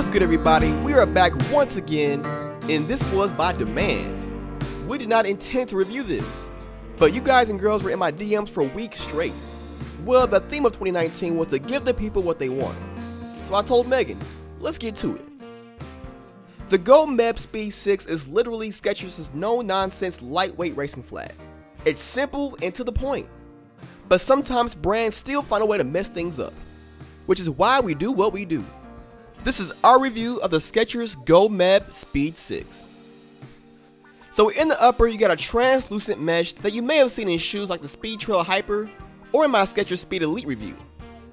What's good, everybody? We are back once again, and this was by demand. We did not intend to review this, but you guys and girls were in my DMs for weeks straight. Well, the theme of 2019 was to give the people what they want. So I told Megan, let's get to it. The Go Meb Speed 6 is literally Skechers' no-nonsense lightweight racing flat. It's simple and to the point. But sometimes brands still find a way to mess things up, which is why we do what we do. This is our review of the Skechers Go Meb Speed 6. So in the upper, you got a translucent mesh that you may have seen in shoes like the Speed Trail Hyper or in my Skechers Speed Elite review.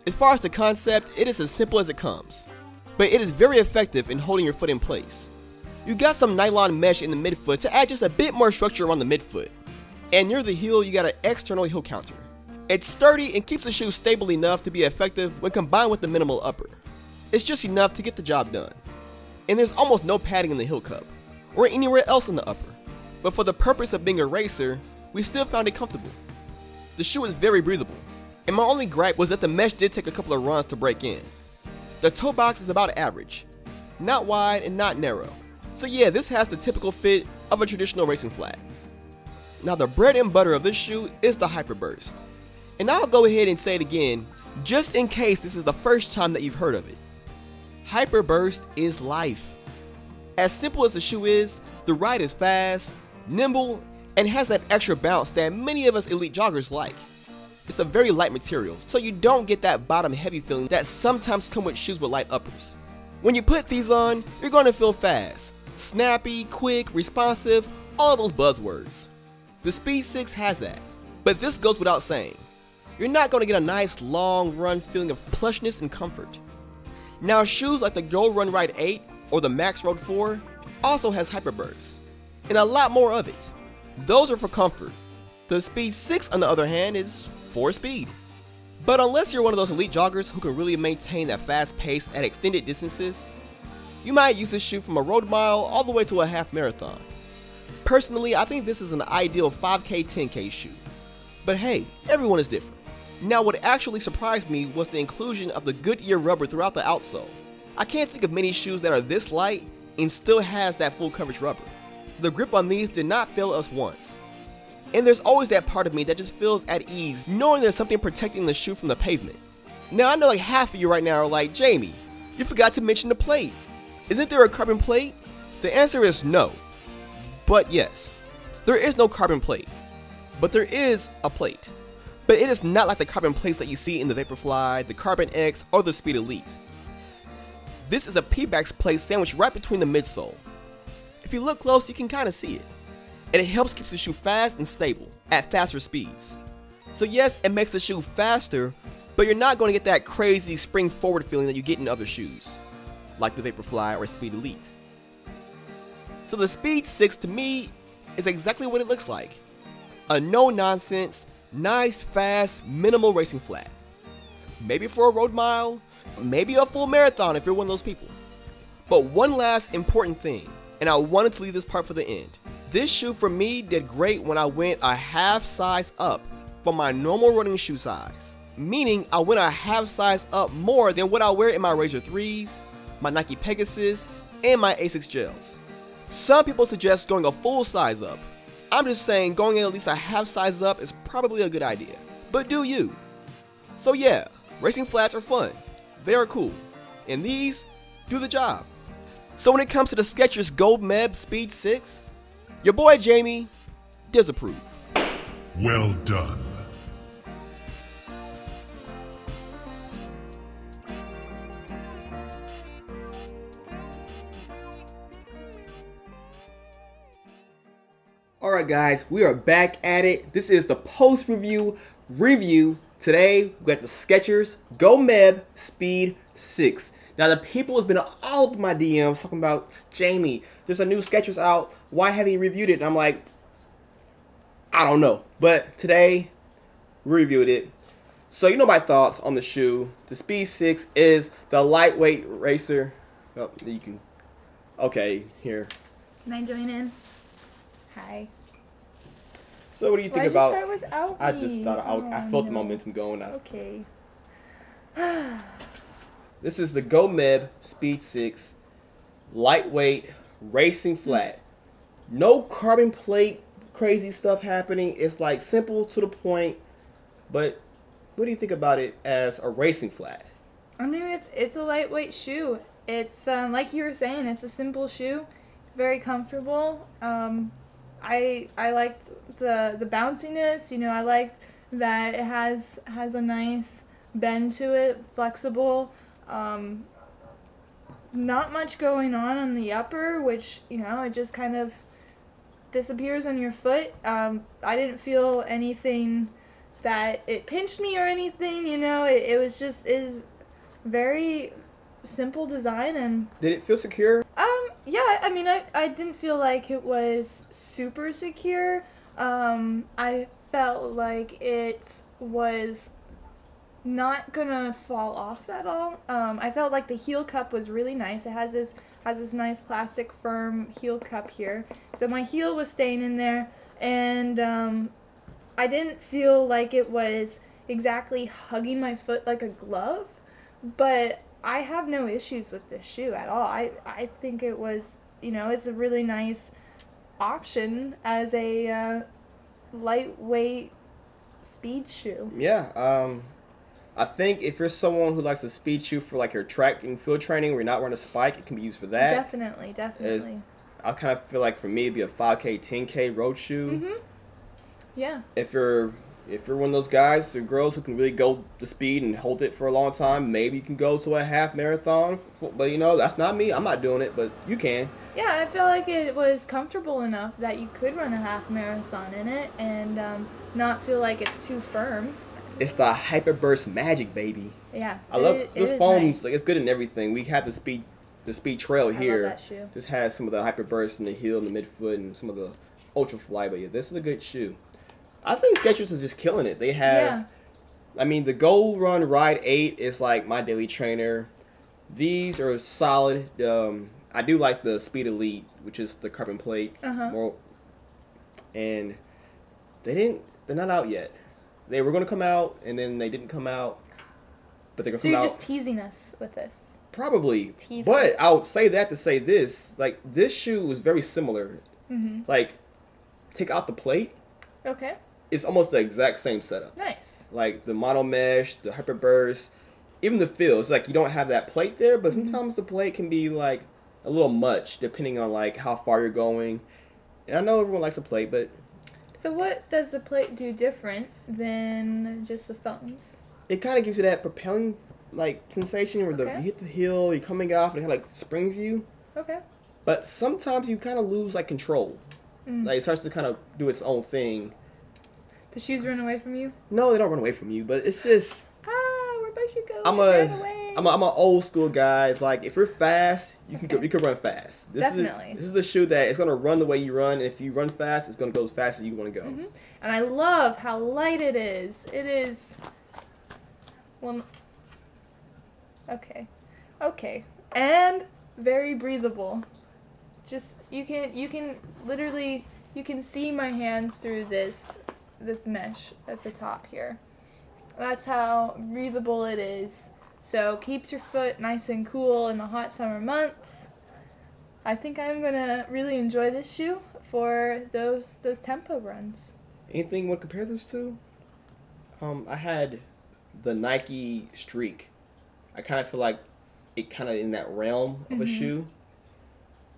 As far as the concept, it is as simple as it comes but it is very effective in holding your foot in place. You got some nylon mesh in the midfoot to add just a bit more structure around the midfoot. And near the heel, you got an external heel counter. It's sturdy and keeps the shoe stable enough to be effective when combined with the minimal upper. It's just enough to get the job done. And there's almost no padding in the heel cup, or anywhere else in the upper. But for the purpose of being a racer, we still found it comfortable. The shoe is very breathable, and my only gripe was that the mesh did take a couple of runs to break in. The toe box is about average, not wide and not narrow. So yeah, this has the typical fit of a traditional racing flat. Now the bread and butter of this shoe is the Hyperburst. And I'll go ahead and say it again, just in case this is the first time that you've heard of it. Hyperburst is life. As simple as the shoe is, the ride is fast, nimble, and has that extra bounce that many of us elite joggers like. It's a very light material, so you don't get that bottom heavy feeling that sometimes come with shoes with light uppers. When you put these on, you're going to feel fast, snappy, quick, responsive, all those buzzwords. The Speed 6 has that, but this goes without saying. You're not going to get a nice long run feeling of plushness and comfort. Now shoes like the Go Run Ride 8 or the Max Road 4 also has Hyperburst, and a lot more of it. Those are for comfort. The Speed 6 on the other hand is for speed. But unless you're one of those elite joggers who can really maintain that fast pace at extended distances, you might use this shoe from a road mile all the way to a half marathon. Personally, I think this is an ideal 5k 10k shoe. But hey, everyone is different. Now what actually surprised me was the inclusion of the Goodyear rubber throughout the outsole. I can't think of many shoes that are this light and still has that full coverage rubber. The grip on these did not fail us once, and there's always that part of me that just feels at ease knowing there's something protecting the shoe from the pavement. Now I know like half of you right now are like, Jamie, you forgot to mention the plate. Isn't there a carbon plate? The answer is no. But yes, there is no carbon plate. But there is a plate. But it is not like the carbon plates that you see in the Vaporfly, the Carbon X, or the Speed Elite. This is a Pebax plate sandwiched right between the midsole. If you look close, you can kind of see it and it helps keep the shoe fast and stable at faster speeds. So yes, it makes the shoe faster, but you're not going to get that crazy spring forward feeling that you get in other shoes, like the Vaporfly or Speed Elite. So the Speed 6 to me is exactly what it looks like. A no-nonsense, nice, fast, minimal racing flat. Maybe for a road mile, maybe a full marathon if you're one of those people. But one last important thing, and I wanted to leave this part for the end. This shoe for me did great when I went a half size up from my normal running shoe size. Meaning I went a half size up more than what I wear in my Razor 3s, my Nike Pegasus, and my Asics gels. Some people suggest going a full size up. I'm just saying going in at least a half size up is probably a good idea. But do you? So yeah, racing flats are fun. They are cool. And these do the job. So when it comes to the Skechers Go Meb Speed 6, your boy Jamie disapproves. Well done. Alright guys, we are back at it. This is the post review review. Today we got the Skechers Go Meb Speed 6. Now the people has been all up my DMs talking about Jamie, there's a new Skechers out. Why haven't you reviewed it? And I'm like, I don't know. But today, we reviewed it. So you know my thoughts on the shoe. The Speed 6 is the lightweight racer. Oh, you can. Okay, here. Can I join in? Hi. So what do you think Why'd about? You start I just thought I, oh, I felt no. the momentum going. I, Okay. This is the GoMeb Speed 6 lightweight racing flat. No carbon plate crazy stuff happening. It's like simple to the point. But what do you think about it as a racing flat? I mean, it's it's a lightweight shoe. It's um, like you were saying, it's a simple shoe, very comfortable. Um, I I liked the the bounciness. You know, I liked that it has has a nice bend to it, flexible. Um, not much going on on the upper, which you know it just kind of disappears on your foot. Um, I didn't feel anything that it pinched me or anything. You know, it, it was just is very simple design and Did it feel secure? um yeah i mean i, I didn't feel like it was super secure. Um i felt like it was not gonna fall off at all. Um i felt like the heel cup was really nice. It has this has this nice plastic firm heel cup here. So my heel was staying in there and um i didn't feel like it was exactly hugging my foot like a glove but I have no issues with this shoe at all. I I think it was you know it's a really nice option as a uh, lightweight speed shoe. Yeah. Um, I think if you're someone who likes a speed shoe for like your track and field training where you're not wearing a spike, it can be used for that. Definitely, definitely. I kind of feel like for me it'd be a 5K, 10K road shoe. Mhm. Yeah. If you're if you're one of those guys or girls who can really go the speed and hold it for a long time, maybe you can go to a half marathon. But you know, that's not me. I'm not doing it, but you can. Yeah, I feel like it was comfortable enough that you could run a half marathon in it and um, not feel like it's too firm. It's the Hyperburst Magic, baby. Yeah. I love it- it this is foam's nice. like it's good in everything. We have the speed the speed trail I love here. that shoe. This has some of the hyperburst in the heel and the midfoot and some of the ultra fly, but yeah, this is a good shoe. I think Skechers is just killing it. They have Yeah. I mean the Go Run Ride 8 is like my daily trainer. These are solid. Um I do like the Speed Elite, which is the carbon plate Uh-huh. more and they didn't they're not out yet. They were gonna come out and then they didn't come out. But they're gonna So come you're just teasing us with this. Probably. Teaser. But I'll say that to say this. Like, this shoe was very similar. Mm-hmm. Like, take out the plate, Okay. It's almost the exact same setup. Nice. Like, the mono mesh, the hyperburst, even the feel. It's like you don't have that plate there, but Mm-hmm. sometimes the plate can be, like, a little much depending on, like, how far you're going. And I know everyone likes a plate, but So what does the plate do different than just the foams? it kind of gives you that propelling, like, sensation where the, you hit the hill, you're coming off, and it kind of, like, springs you. Okay. But sometimes you kind of lose, like, control. Mm. Like it starts to kind of do its own thing. The shoes run away from you? No, they don't run away from you, but it's just Ah, where about you go? I'm a away. I'm a, I'm an old school guy. It's like if you're fast, you can go, you can run fast. This Definitely. Is, this is the shoe that it's gonna run the way you run, and if you run fast, it's gonna go as fast as you want to go. Mhm. And I love how light it is. It is. Well. Okay. Okay. And very breathable. Just you can you can literally you can see my hands through this this mesh at the top here. That's how breathable it is. So keeps your foot nice and cool in the hot summer months. I think I'm gonna really enjoy this shoe for those those tempo runs. Anything you want to compare this to? Um, I had the Nike Streak. I kind of feel like it kind of in that realm of a Mhm. shoe,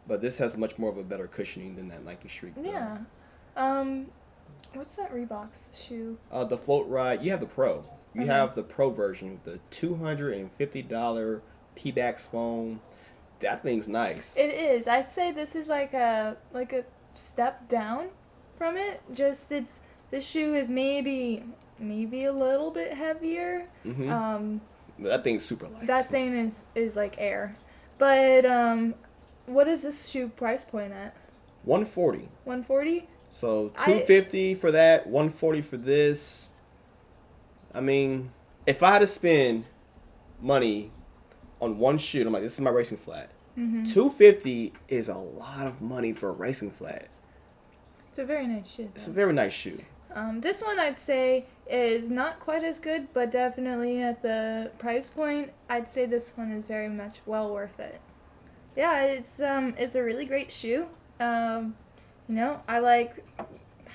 but this has much more of a better cushioning than that Nike Streak. Yeah. Um, what's that Reebok shoe? Uh, the Floatride, you have the pro. You Mhm. have the pro version the two hundred and fifty dollar Pebax foam. That thing's nice. It is. I'd say this is like a like a step down from it. Just it's this shoe is maybe maybe a little bit heavier. hmm Um, that thing's super light. that thing is is like air. But um, what is this shoe price point at? one forty. One forty. So two fifty for that, one forty for this. I mean, if I had to spend money on one shoe, I'm like, this is my racing flat. Mm-hmm. Two fifty is a lot of money for a racing flat. It's a very nice shoe. It's a very nice shoe. Um, this one I'd say is not quite as good, but definitely at the price point, I'd say this one is very much well worth it. Yeah, it's um, it's a really great shoe. Um, you know, I like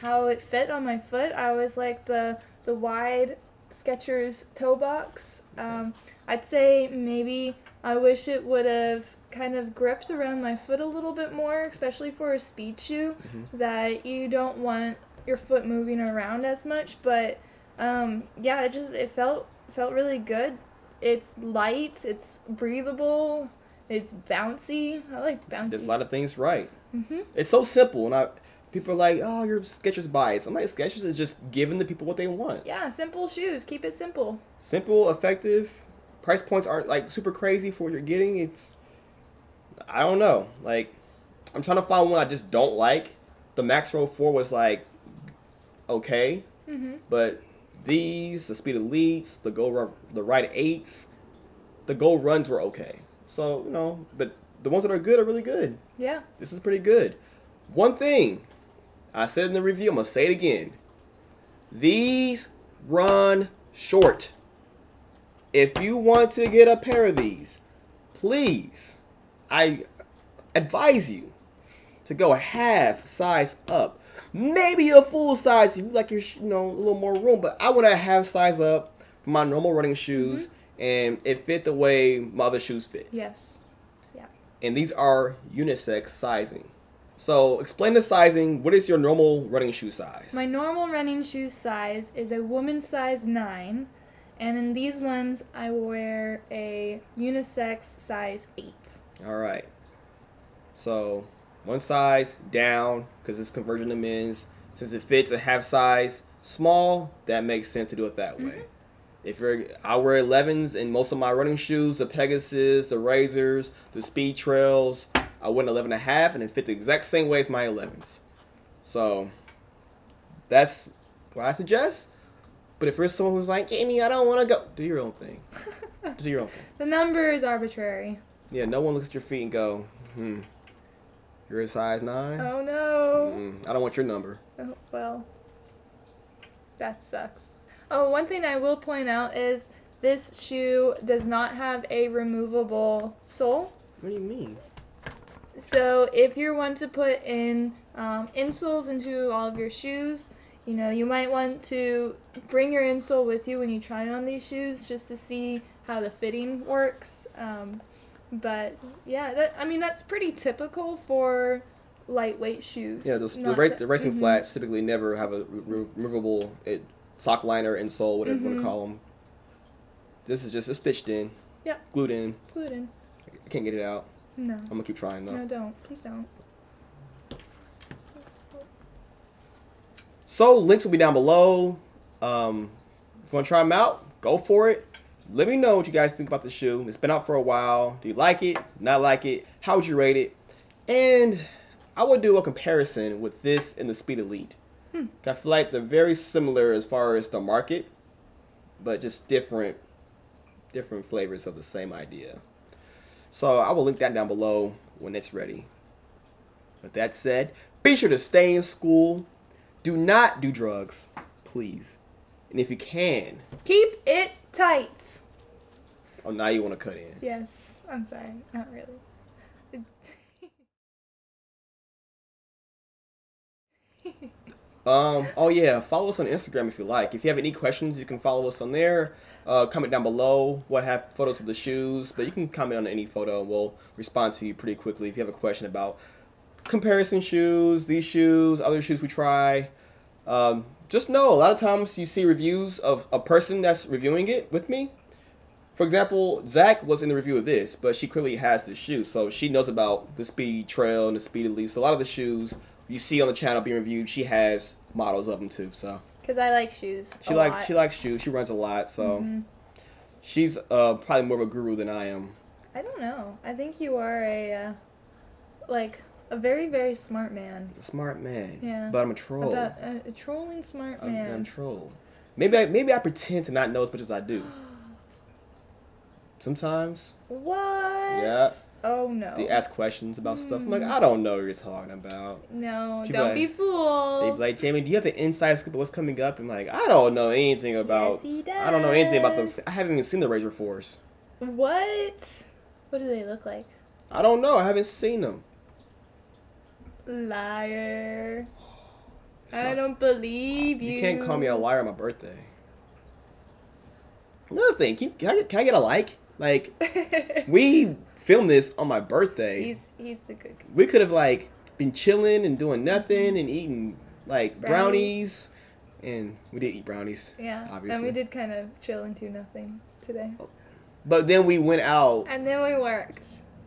how it fit on my foot. I always like the the wide Skechers toe box. Um, I'd say maybe I wish it would have kind of gripped around my foot a little bit more, especially for a speed shoe Mhm. that you don't want your foot moving around as much. But um, yeah, it just it felt felt really good. It's light. It's breathable. It's bouncy. I like bouncy. There's a lot of things right. Hmm It's so simple, and I people are like, "Oh, you're Skechers biased." I'm like, Skechers is just giving the people what they want. Yeah, simple shoes. Keep it simple. Simple, effective. Price points aren't like super crazy for what you're getting. It's I don't know. Like I'm trying to find one I just don't like. The Max Road 4 was like okay, hmm but these, the Speed Elites, the Go Run, the Ride 8s, the Go Runs were okay. So, you know, but the ones that are good are really good. Yeah. This is pretty good. One thing I said in the review, I'm gonna say it again. These run short. If you want to get a pair of these, please, I advise you to go half size up. Maybe a full size if you like your, you know, a little more room. But I want to half size up for my normal running shoes, mm-hmm. and it fit the way my other shoes fit Yes. And these are unisex sizing. So explain the sizing. What is your normal running shoe size? My normal running shoe size is a woman's size 9, and in these ones I wear a unisex size 8. All right. So one size down because it's conversion to men's. Since it fits a half size small, that makes sense to do it that way. Mm-hmm. If you're, I wear 11s in most of my running shoes, the Pegasus, the Razors, the Speed Trails. I went 11 and a half, and it fit the exact same way as my 11s. So that's what I suggest. But if you're someone who's like, Amy, I don't want to go, do your own thing. do your own thing. the number is arbitrary. Yeah, no one looks at your feet and go, hmm, you're a size nine. Oh no. Mm, I don't want your number. Oh, well, that sucks. Oh, one thing I will point out is this shoe does not have a removable sole. What do you mean? So if you're one to put in um, insoles into all of your shoes, you know, you might want to bring your insole with you when you try on these shoes just to see how the fitting works. Um, but yeah, that I mean that's pretty typical for lightweight shoes. Yeah, those, the, ra- the racing Mhm. flats typically never have a re- removable it, sock liner and sole, whatever you want to call them. This is just it's stitched in. Yep. Glued in. It in. I can't get it out. No. I'm gonna keep trying though. No, don't. Please don't. So links will be down below. Um, if you want to try them out, go for it. Let me know what you guys think about the shoe. It's been out for a while. Do you like it? Not like it? How would you rate it? And I would do a comparison with this and the Speed Elite. Hmm. I feel like they're very similar as far as the market, but just different, different flavors of the same idea. So I will link that down below when it's ready. With that said, be sure to stay in school. Do not do drugs, please. And if you can, Keep it tight. oh, now you want to cut in. Yes. I'm sorry. Not really. Um. Oh yeah. Follow us on Instagram if you like. If you have any questions, you can follow us on there. Uh, comment down below. We'll have photos of the shoes, but you can comment on any photo, and we'll respond to you pretty quickly if you have a question about comparison shoes, these shoes, other shoes we try. Um, just know a lot of times you see reviews of a person that's reviewing it with me. For example, Zach was in the review of this, but she clearly has this shoe, so she knows about the Speed Trail and the Speed Elite. So a lot of the shoes you see on the channel being reviewed, she has models of them too. So Because I like shoes. she likes she likes shoes. She runs a lot, so Mhm. she's uh, probably more of a guru than I am. I don't know. I think you are a, uh, like, a very, very smart man. A smart man. Yeah. But I'm a troll. About a, a trolling smart I'm, man. I'm a troll. Maybe I, maybe I pretend to not know as much as I do. sometimes. What? Yeah. Oh no. They ask questions about stuff. I'm like, hmm. I don't know what you're talking about. no, She don't like- be They fooled. be like, Jamie, do you have the inside scoop of what's coming up? I'm like, I don't know anything about. Yes, he I don't know anything about the. I haven't even seen the Razor 4s. What? What do they look like? I don't know. I haven't seen them. Liar. It's I not- don't believe you. You can't call me a liar on my birthday. Another thing, can, can, I, can I get a like? Like, we filmed this on my birthday. he's he's the good. guy. we could have like been chilling and doing mm-hmm. nothing and eating like brownies, Brownies. and we did eat brownies. Yeah. Obviously. And we did kind of chill and do nothing today. Oh. But then we went out. And then we worked.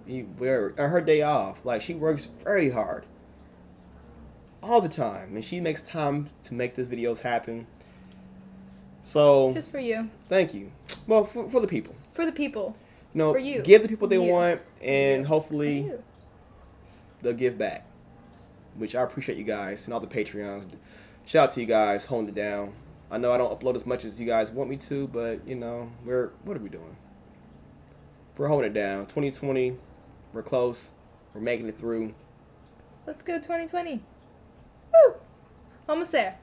We were on her day off. Like she works very hard, all the time, and she makes time to make these videos happen. So Just for you. thank you. Well, for, for the people, For the people. No, For you. give the people they You. want, and You. hopefully they'll give back. Which I appreciate you guys and all the Patreons. Shout out to you guys holding it down. I know I don't upload as much as you guys want me to, but you know, we're what are we doing? We're holding it down. 2020, we're close. We're making it through. Let's go 2020. Woo! Almost there.